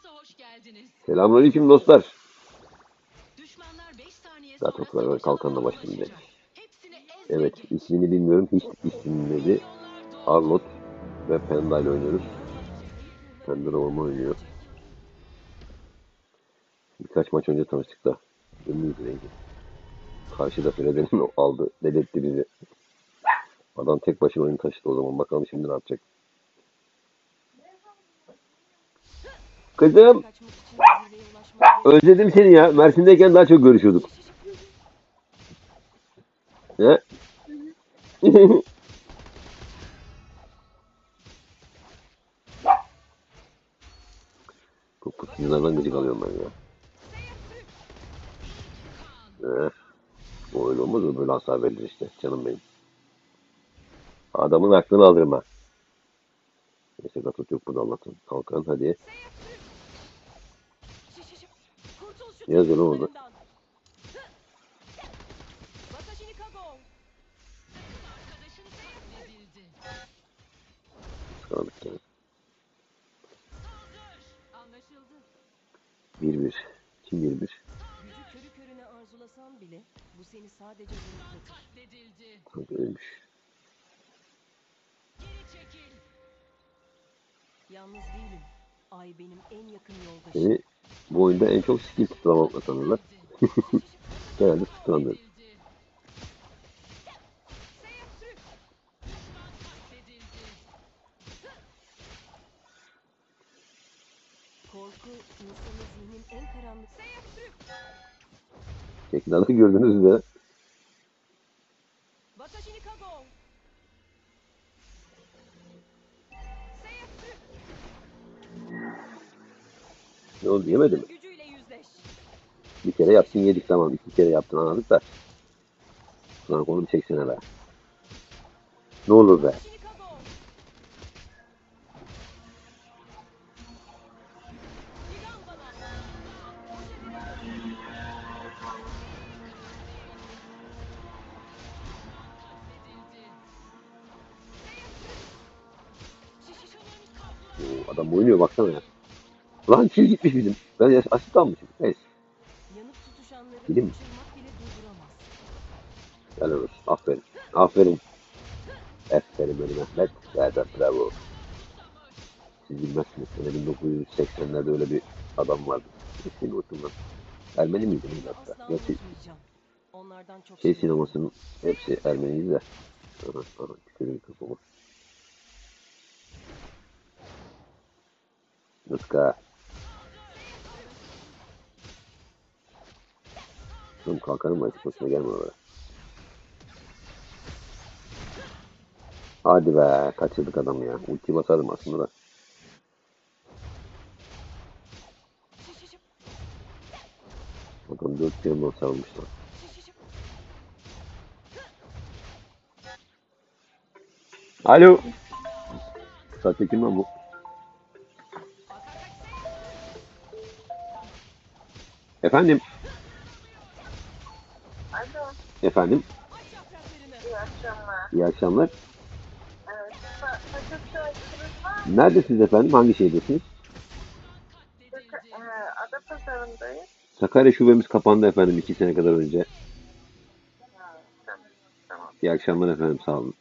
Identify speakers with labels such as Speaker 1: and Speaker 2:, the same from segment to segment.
Speaker 1: Ajansa hoş geldiniz.
Speaker 2: Selamünaleyküm dostlar.
Speaker 1: Düşmanlar 5 saniye
Speaker 2: Zaten
Speaker 1: savaşa
Speaker 2: Kalkan'la başladım
Speaker 1: ezmek
Speaker 2: Evet ismini bilmiyorum. Hiç isimleri Arlot ve Penda ile oynuyoruz. Penda da orman oynuyor. Birkaç maç önce tanıştık da. Ünlüyüz rengi. Karşıda Freden'in aldı. Dedetti bizi. Adam tek başına oyunu taşıdı o zaman. Bakalım şimdi ne yapacak. Kızım özledim seni ya. Mersin'deyken daha çok görüşüyorduk. He? Bu putinlerden gıcık alıyorum ben ya. He. O öyle olmaz o böyle hasar verir işte canım benim. Adamın aklını aldırma. Neyse gatot yok burada Allah'tan. Kalkan hadi. Yazın
Speaker 1: katledildi.
Speaker 2: Kaldık yani.
Speaker 1: Anlaşıldı.
Speaker 2: 1-1. Kim 1-1?
Speaker 3: Gücü körü körüne arzulasan bile bu seni sadece zayıflatır.
Speaker 1: Katledildi.
Speaker 2: Kanka ölmüş.
Speaker 1: Geri çekil.
Speaker 3: Yalnız değilim. Ay benim en yakın yoldaşım.
Speaker 2: Seni bu oyunda en çok skill tutulamakla tanırlar. Genelde.
Speaker 1: Katledildi.
Speaker 3: Korku insanı zihnin en karanlık...
Speaker 2: Tekrarda gördüğünüz üzere
Speaker 3: Gücüyle yüzleş.
Speaker 2: Bir kere yaptın yedik tamam. iki kere yaptın anladık da. Sonra onu bir çeksene be. Ne olur be. Adam oynuyor baksana ya. Lan çiz gitmiş bizim. Ben yaş asit almışım. Neyse. Bilim mi? Helal olsun. Aferin. Aferin. Aferin benim Mehmet. Serdar bravo. Siz bilmezsiniz. Sene 1980'lerde öyle bir adam vardı. İsmini unuttum. Ermeni miydi neydi hatta? Gerçi
Speaker 3: unutmayacağım. Onlardan çok
Speaker 2: şey sinemasının hepsi Ermeniydi de. Aha, aha, tükürüğün kafama. Nuska. Oğlum kalkarım mı açık başına gelme oraya. Hadi be kaçırdık adamı ya. Ulti basardım aslında da. Adam dört yandan sarılmış. Alo. Sahte kim bu? Efendim? Efendim?
Speaker 4: iyi akşamlar.
Speaker 2: İyi akşamlar.
Speaker 4: Evet?
Speaker 2: Neredesiniz efendim? Hangi şehirdesiniz?
Speaker 4: E, Adapazarı'ndayız.
Speaker 2: Sakarya şubemiz kapandı efendim iki sene kadar önce.
Speaker 4: Ha, tamam, tamam.
Speaker 2: İyi akşamlar efendim sağ olun.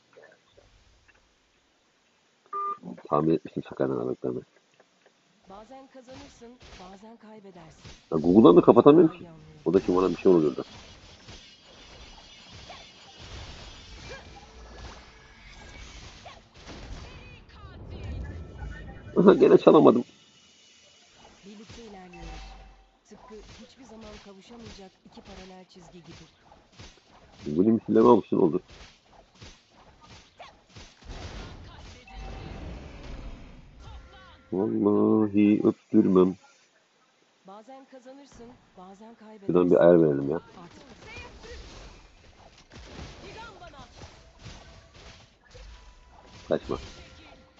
Speaker 2: Tahmin etmiştim Sakarya'nın aradıklarını.
Speaker 3: Bazen kazanırsın, bazen kaybedersin.
Speaker 2: Ya Google'dan da kapatamıyor musun? O da şimdi bana bir şey oluyordu. Aha gene çalamadım.
Speaker 3: Birlikte ilerliyoruz. Tıpkı hiçbir zaman kavuşamayacak iki paralel çizgi gibi.
Speaker 2: Bu misilleme olmuşsun oldu. Vallahi öptürmem.
Speaker 3: Bazen kazanırsın, bazen kaybedersin.
Speaker 2: Şuradan bir ayar verelim ya.
Speaker 3: Artık.
Speaker 2: Kaçma.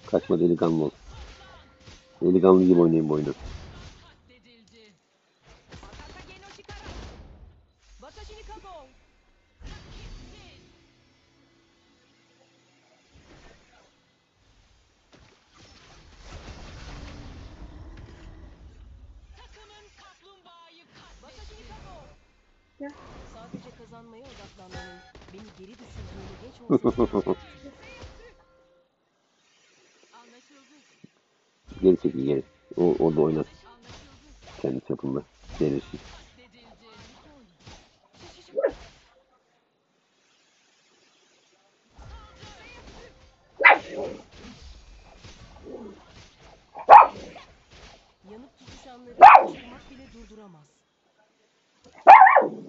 Speaker 2: Kaçma delikanlı ol. Delikanlı gibi oynayayım bu oyunu.
Speaker 3: Ya. Sadece kazanmaya odaklanmanın beni geri düşürdüğünü geç olsun.
Speaker 1: Anlaşıldı.
Speaker 2: Geri çekil geri. O, orada oynat. Kendi çapında.
Speaker 3: Durduramaz.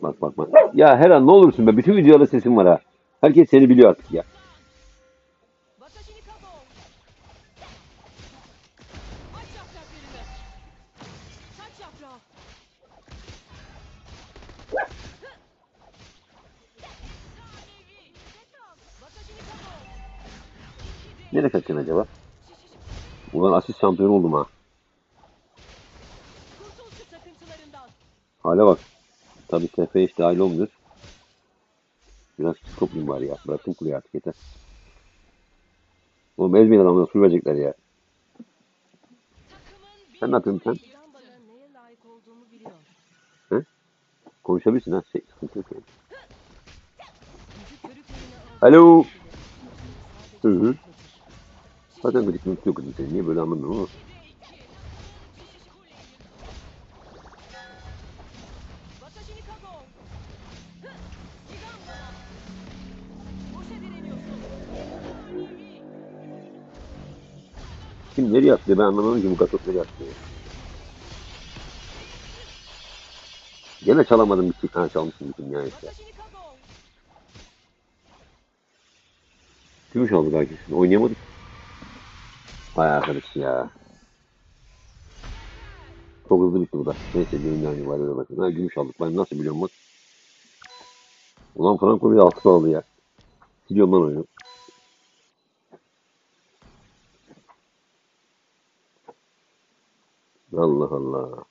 Speaker 2: Bak bak bak. Ya her an ne olursun be. Bütün videolarda sesim var ha. Herkes seni biliyor artık ya. Nereye kaçacaksın acaba? Ulan asist şampiyon oldum ha. Hale bak. Tabii TF'ye hiç dahil olmuyoruz. Biraz küçük toplayayım bari ya. Bıraktım kuleyi artık yeter. Oğlum ezmeyin adamına su verecekler ya. Sen ne yapıyorsun sen?
Speaker 3: Biliyor.
Speaker 2: Konuşabilirsin ha. Şey, sıkıntı yok yani. Alo. Hı hı. Zaten mıcık yok kızım senin. Niye böyle anlamıyorum ama. Kim nereye attı ben anlamadım ki bu gatot nereye attı ya. Gene çalamadım bir. Ha çalmışım bütün ya işte. Gümüş aldık herkesin. Oynayamadık. Vay arkadaş ya. Çok hızlı bitti bu da. Neyse günün yani var öyle bakın. Ha gümüş aldık. Ben nasıl biliyorum bak. Ulan Franco bir de altı aldı ya. Biliyorum lan oyunu. Allah Allah.